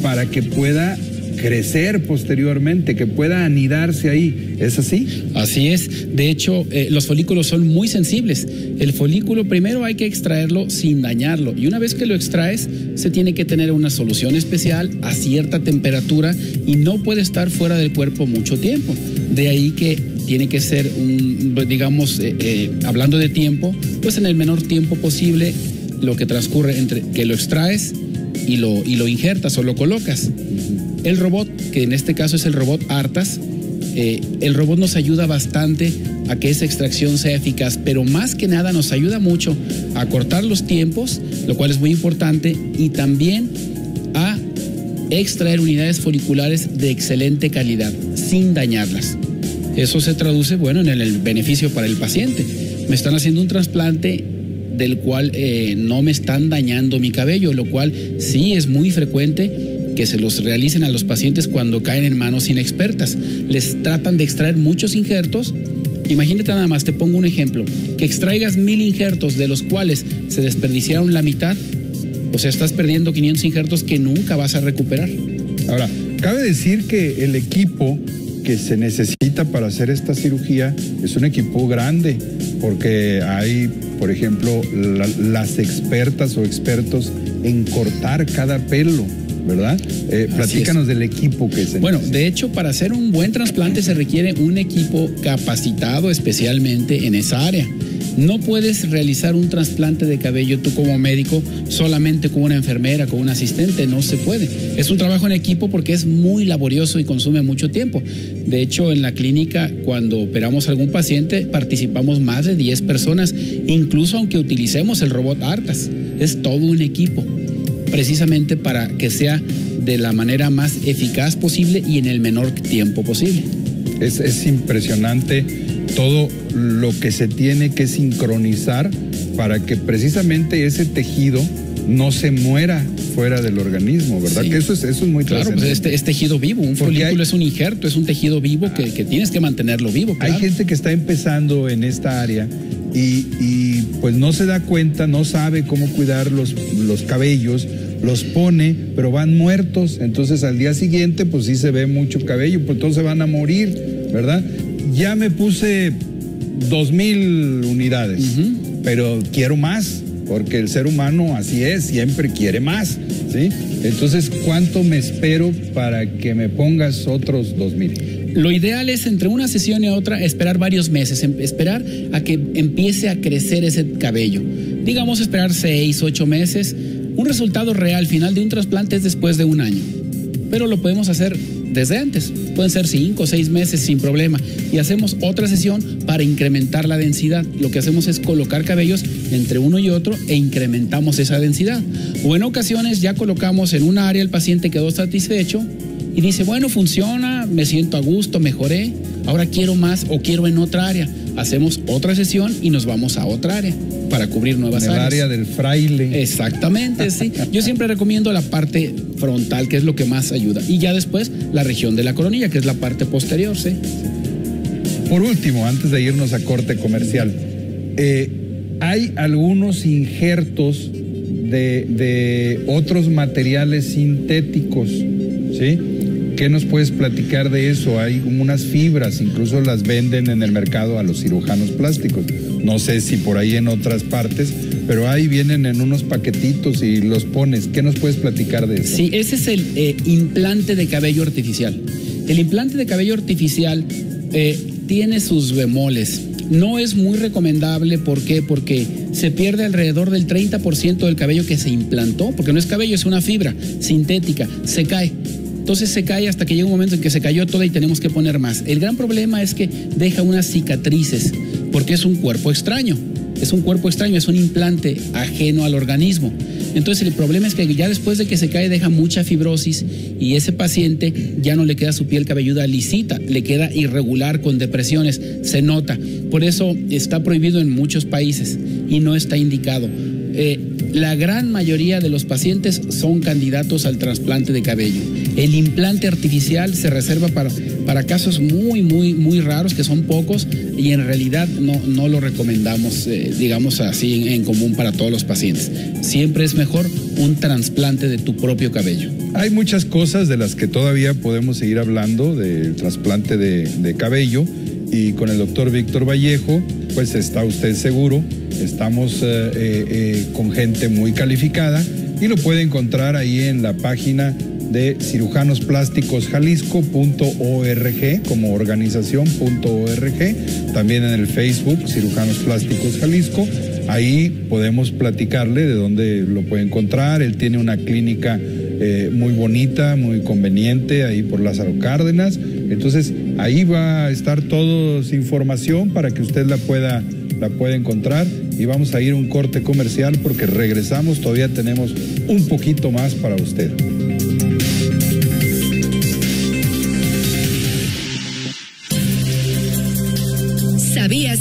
S1: para que pueda crecer posteriormente, que pueda anidarse ahí. ¿Es así?
S5: Así es. De hecho, eh, los folículos son muy sensibles. El folículo primero hay que extraerlo sin dañarlo y una vez que lo extraes se tiene que tener una solución especial a cierta temperatura y no puede estar fuera del cuerpo mucho tiempo. De ahí que tiene que ser un, digamos, eh, eh, hablando de tiempo, pues en el menor tiempo posible lo que transcurre entre que lo extraes y lo, y lo injertas o lo colocas. El robot, que en este caso es el robot Artas, eh, el robot nos ayuda bastante a que esa extracción sea eficaz, pero más que nada nos ayuda mucho a cortar los tiempos, lo cual es muy importante, y también a extraer unidades foliculares de excelente calidad, sin dañarlas. Eso se traduce, bueno, en el beneficio para el paciente. Me están haciendo un trasplante del cual eh, no me están dañando mi cabello, lo cual sí es muy frecuente que se los realicen a los pacientes cuando caen en manos inexpertas. Les tratan de extraer muchos injertos. Imagínate nada más, te pongo un ejemplo, que extraigas mil injertos de los cuales se desperdiciaron la mitad, o sea, estás perdiendo 500 injertos que nunca vas a recuperar.
S1: Ahora, cabe decir que el equipo que se necesita para hacer esta cirugía es un equipo grande, porque hay, por ejemplo, las expertas o expertos en cortar cada pelo ¿verdad? Eh, platícanos del equipo que se
S5: Bueno, de hecho, para hacer un buen trasplante se requiere un equipo capacitado especialmente en esa área. No puedes realizar un trasplante de cabello tú como médico solamente con una enfermera, con un asistente, no se puede. Es un trabajo en equipo porque es muy laborioso y consume mucho tiempo. De hecho, en la clínica, cuando operamos algún paciente, participamos más de 10 personas, incluso aunque utilicemos el robot Artas. Es todo un equipo precisamente para que sea de la manera más eficaz posible y en el menor tiempo posible.
S1: Es, impresionante todo lo que se tiene que sincronizar para que precisamente ese tejido no se muera fuera del organismo, ¿verdad? Que eso es, eso es muy
S5: claro. Pues este es tejido vivo, un folículo es un injerto, es un tejido vivo que, tienes que mantenerlo vivo.
S1: Hay gente que está empezando en esta área y, pues no se da cuenta, no sabe cómo cuidar los, los cabellos, los pone, pero van muertos, entonces al día siguiente pues sí se ve mucho cabello, pues todos se van a morir, ¿verdad? Ya me puse dos mil unidades, pero quiero más, porque el ser humano así es, siempre quiere más, ¿sí? Entonces, ¿cuánto me espero para que me pongas otros dos mil?
S5: Lo ideal es entre una sesión y otra esperar varios meses, em, esperar a que empiece a crecer ese cabello. Digamos esperar seis, ocho meses. Un resultado real final de un trasplante es después de un año. Pero lo podemos hacer desde antes. Pueden ser cinco o seis meses sin problema. Y hacemos otra sesión para incrementar la densidad. Lo que hacemos es colocar cabellos entre uno y otro e incrementamos esa densidad. O en ocasiones ya colocamos en una área el paciente quedó satisfecho y dice, bueno, funciona, me siento a gusto, mejoré, ahora quiero más o quiero en otra área. Hacemos otra sesión y nos vamos a otra área para cubrir nuevas
S1: en
S5: el
S1: área del fraile.
S5: Exactamente, sí. Yo siempre recomiendo la parte frontal, que es lo que más ayuda. Y ya después la región de la coronilla, que es la parte posterior, sí.
S1: Por último, antes de irnos a corte comercial, eh, hay algunos injertos de, de otros materiales sintéticos, ¿sí? ¿Qué nos puedes platicar de eso? Hay unas fibras, incluso las venden en el mercado a los cirujanos plásticos. No sé si por ahí en otras partes, pero ahí vienen en unos paquetitos y los pones. ¿Qué nos puedes platicar de eso?
S5: Sí, ese es el eh, implante de cabello artificial. El implante de cabello artificial eh, tiene sus bemoles. No es muy recomendable, ¿por qué? Porque se pierde alrededor del 30% del cabello que se implantó, porque no es cabello, es una fibra sintética, se cae. Entonces se cae hasta que llega un momento en que se cayó toda y tenemos que poner más. El gran problema es que deja unas cicatrices, porque es un cuerpo extraño. Es un cuerpo extraño, es un implante ajeno al organismo. Entonces el problema es que ya después de que se cae deja mucha fibrosis y ese paciente ya no le queda su piel cabelluda lisita, le queda irregular con depresiones, se nota. Por eso está prohibido en muchos países y no está indicado. Eh, la gran mayoría de los pacientes son candidatos al trasplante de cabello. El implante artificial se reserva para, para casos muy, muy, muy raros, que son pocos, y en realidad no, no lo recomendamos, eh, digamos así, en, común para todos los pacientes. Siempre es mejor un trasplante de tu propio cabello.
S1: Hay muchas cosas de las que todavía podemos seguir hablando del trasplante de, de cabello, y con el doctor Víctor Vallejo, pues está usted seguro, estamos eh, eh, con gente muy calificada y lo puede encontrar ahí en la página de cirujanosplásticosjalisco.org como organización.org, también en el Facebook Cirujanos Plásticos Jalisco. Ahí podemos platicarle de dónde lo puede encontrar. Él tiene una clínica eh, muy bonita, muy conveniente ahí por Lázaro Cárdenas. Entonces ahí va a estar toda su información para que usted la pueda, la pueda encontrar. Y vamos a ir a un corte comercial porque regresamos, todavía tenemos un poquito más para usted.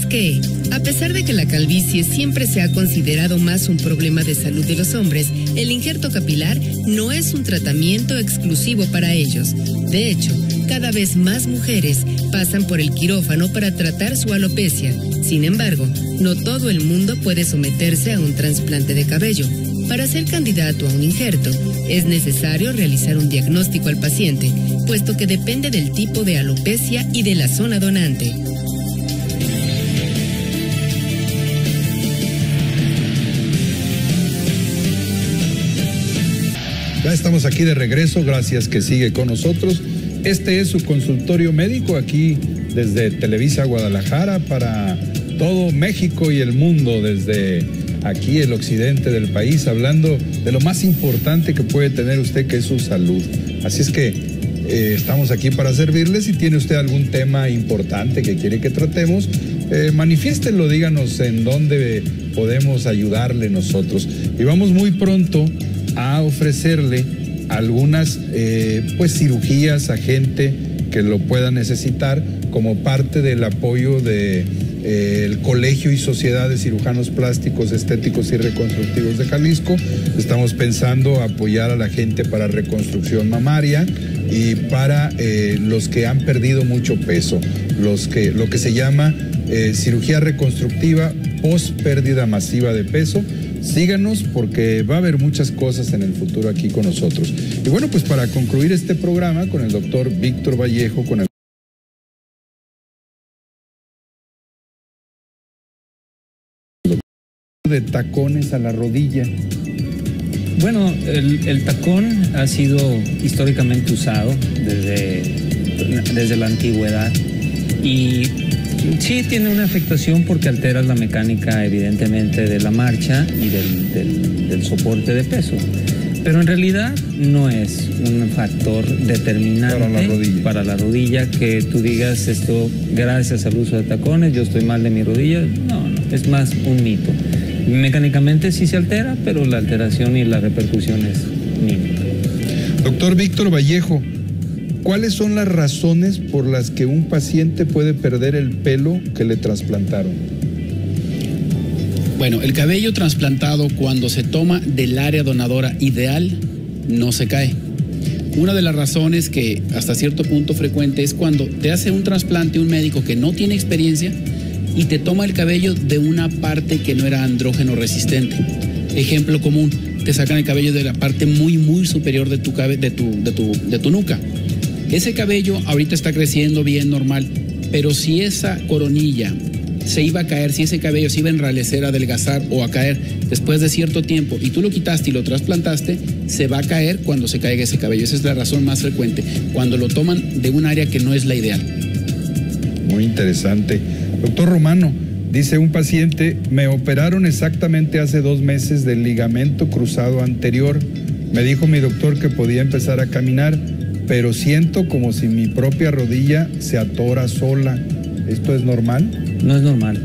S2: Que, a pesar de que la calvicie siempre se ha considerado más un problema de salud de los hombres, el injerto capilar no es un tratamiento exclusivo para ellos? De hecho, cada vez más mujeres pasan por el quirófano para tratar su alopecia. Sin embargo, no todo el mundo puede someterse a un trasplante de cabello. Para ser candidato a un injerto, es necesario realizar un diagnóstico al paciente, puesto que depende del tipo de alopecia y de la zona donante.
S1: Estamos aquí de regreso, gracias que sigue con nosotros. Este es su consultorio médico aquí desde Televisa Guadalajara para todo México y el mundo, desde aquí el occidente del país, hablando de lo más importante que puede tener usted, que es su salud. Así es que eh, estamos aquí para servirle. Si tiene usted algún tema importante que quiere que tratemos, eh, manifiéstenlo, díganos en dónde podemos ayudarle nosotros. Y vamos muy pronto a ofrecerle algunas eh, pues cirugías a gente que lo pueda necesitar como parte del apoyo de eh, el Colegio y Sociedad de Cirujanos Plásticos, Estéticos y Reconstructivos de Jalisco. Estamos pensando apoyar a la gente para reconstrucción mamaria y para eh, los que han perdido mucho peso, los que, lo que se llama cirugía reconstructiva post pérdida masiva de peso. Síganos porque va a haber muchas cosas en el futuro aquí con nosotros. Y bueno, pues para concluir este programa con el doctor Víctor Vallejo, con el de tacones a la rodilla.
S4: Bueno, el, tacón ha sido históricamente usado desde desde la antigüedad. Y sí tiene una afectación porque alteras la mecánica evidentemente de la marcha y del, del soporte de peso. Pero en realidad no es un factor determinante
S1: Para la rodilla.
S4: para la rodilla que tú digas esto gracias al uso de tacones, yo estoy mal de mi rodilla. No, no, es más un mito. Mecánicamente sí se altera, pero la alteración y la repercusión es mínima.
S1: Doctor Víctor Vallejo, ¿cuáles son las razones por las que un paciente puede perder el pelo que le trasplantaron?
S5: Bueno, el cabello trasplantado cuando se toma del área donadora ideal no se cae. Una de las razones que hasta cierto punto frecuente es cuando te hace un trasplante un médico que no tiene experiencia y te toma el cabello de una parte que no era andrógeno resistente. Ejemplo común, te sacan el cabello de la parte muy muy superior de tu, de tu, de tu, de tu nuca. Ese cabello ahorita está creciendo bien normal, pero si esa coronilla se iba a caer, si ese cabello se iba a enralecer, a adelgazar o a caer después de cierto tiempo y tú lo quitaste y lo trasplantaste, se va a caer cuando se caiga ese cabello. Esa es la razón más frecuente, cuando lo toman de un área que no es la ideal.
S1: Muy interesante. Doctor Romano, dice un paciente, me operaron exactamente hace dos meses del ligamento cruzado anterior. Me dijo mi doctor que podía empezar a caminar, pero siento como si mi propia rodilla se atora sola. ¿Esto es normal?
S4: No es normal.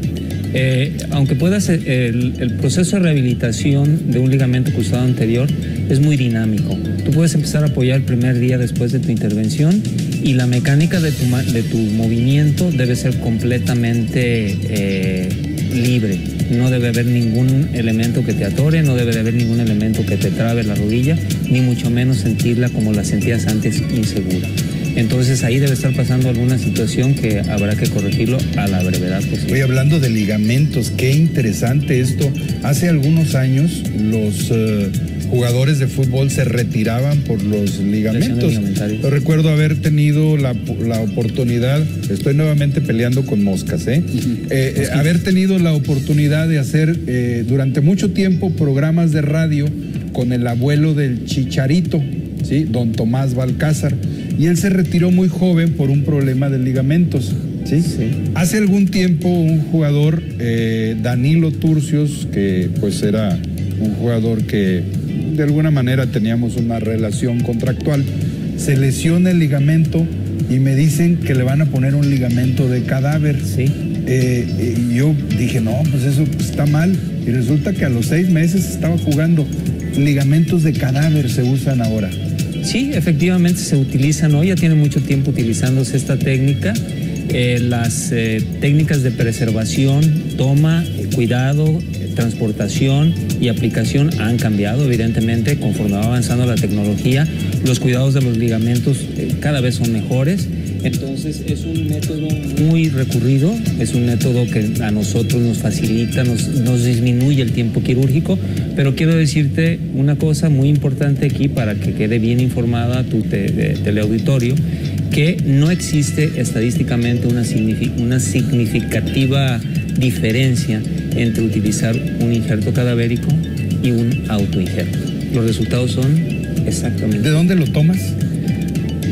S4: Eh, aunque pueda ser, el, proceso de rehabilitación de un ligamento cruzado anterior es muy dinámico. Tú puedes empezar a apoyar el primer día después de tu intervención y la mecánica de tu, de tu movimiento debe ser completamente eh, libre. No debe haber ningún elemento que te atore, no debe de haber ningún elemento que te trabe la rodilla, ni mucho menos sentirla como la sentías antes insegura. Entonces ahí debe estar pasando alguna situación que habrá que corregirlo a la brevedad posible.
S1: Oye, hablando de ligamentos, qué interesante esto. Hace algunos años los eh, jugadores de fútbol se retiraban por los ligamentos. Yo recuerdo haber tenido la, la oportunidad, estoy nuevamente peleando con moscas, ¿eh? Eh, eh, haber tenido la oportunidad de hacer eh, durante mucho tiempo programas de radio con el abuelo del Chicharito, ¿sí? Don Tomás Balcázar. Y él se retiró muy joven por un problema de ligamentos, ¿sí?
S4: Sí.
S1: Hace algún tiempo un jugador, eh, Danilo Turcios, que pues era un jugador que de alguna manera teníamos una relación contractual, se lesiona el ligamento y me dicen que le van a poner un ligamento de cadáver.
S4: Sí.
S1: Eh, eh, yo dije, no, pues eso está mal. Y resulta que a los seis meses estaba jugando. Ligamentos de cadáver se usan ahora.
S4: Sí, efectivamente se utilizan hoy, ya tiene mucho tiempo utilizándose esta técnica. Eh, las eh, técnicas de preservación, toma, cuidado, transportación y aplicación han cambiado, evidentemente, conforme va avanzando la tecnología. Los cuidados de los ligamentos eh, cada vez son mejores. Entonces es un método muy recurrido, es un método que a nosotros nos facilita, nos, disminuye el tiempo quirúrgico, pero quiero decirte una cosa muy importante aquí para que quede bien informada tu te- teleauditorio, que no existe estadísticamente una significativa diferencia entre utilizar un injerto cadavérico y un autoinjerto. Los resultados son exactamente
S1: ¿De dónde lo tomas?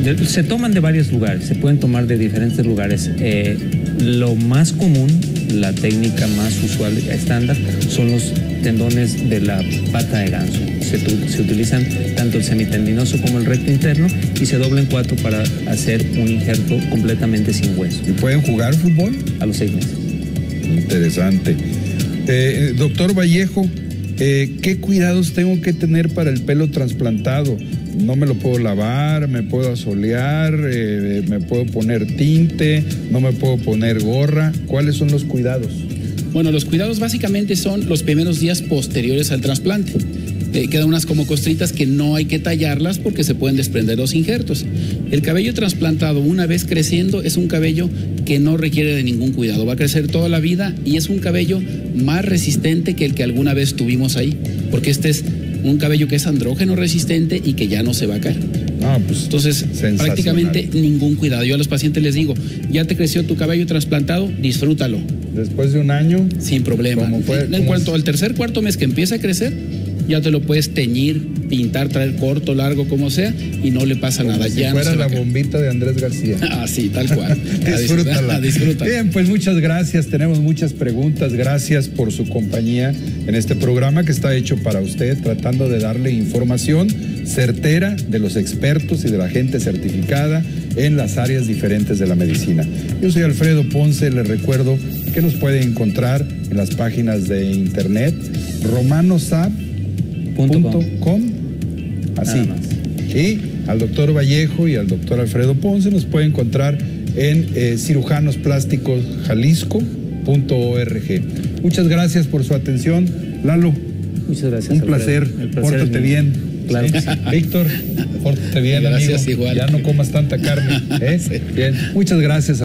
S4: de- se toman de varios lugares, se pueden tomar de diferentes lugares. Eh, lo más común, la técnica más usual estándar, son los tendones de la pata de ganso. Se, se utilizan tanto el semitendinoso como el recto interno y se doblan cuatro para hacer un injerto completamente sin hueso
S1: ¿Y pueden jugar fútbol?
S4: a los seis meses.
S1: Interesante. Eh, doctor Vallejo, eh, ¿qué cuidados tengo que tener para el pelo trasplantado? No me lo puedo lavar, me puedo asolear, eh, me puedo poner tinte, no me puedo poner gorra. ¿Cuáles son los cuidados?
S5: Bueno, los cuidados básicamente son los primeros días posteriores al trasplante. Eh, quedan unas como costritas que no hay que tallarlas porque se pueden desprender los injertos. El cabello trasplantado una vez creciendo es un cabello que no requiere de ningún cuidado. Va a crecer toda la vida y es un cabello más resistente que el que alguna vez tuvimos ahí. Porque este es un cabello que es andrógeno resistente y que ya no se va a caer.
S1: Ah, pues
S5: Entonces, prácticamente ningún cuidado. Yo a los pacientes les digo, ya te creció tu cabello trasplantado, disfrútalo.
S1: Después de un año,
S5: Sin problema. En
S1: ¿Cómo
S5: cuanto
S1: es?
S5: al tercer, cuarto mes que empieza a crecer, ya te lo puedes teñir, pintar, traer corto, largo, como sea, y no le pasa
S1: Como
S5: nada.
S1: si
S5: ya
S1: fuera la bombita de Andrés García.
S5: Así, tal cual.
S1: Disfrútala.
S5: disfrutar.
S1: Bien, pues muchas gracias. Tenemos muchas preguntas. Gracias por su compañía en este programa que está hecho para usted, tratando de darle información certera de los expertos y de la gente certificada en las áreas diferentes de la medicina. Yo soy Alfredo Ponce, les recuerdo que nos puede encontrar en las páginas de internet romanosap.com. Así.
S4: Nada más.
S1: Y al doctor Vallejo y al doctor Alfredo Ponce nos puede encontrar en eh, cirujanosplásticosjalisco.org. Muchas gracias por su atención. Lalo,
S4: Muchas gracias.
S1: un placer.
S4: Placer
S1: Pórtate bien.
S4: Claro
S1: Sí.
S4: sí.
S1: Víctor, pórtate bien,
S5: Gracias,
S1: amigo.
S5: igual.
S1: Ya no comas tanta carne. ¿eh? Bien, muchas gracias.